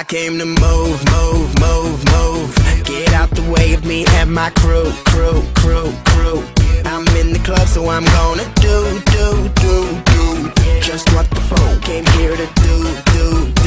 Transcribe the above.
I came to move, move, move, move. Get out the way of me and my crew, crew, crew, crew. I'm in the club, so I'm gonna do, do, do, do. Just what the folk came here to do, do, do.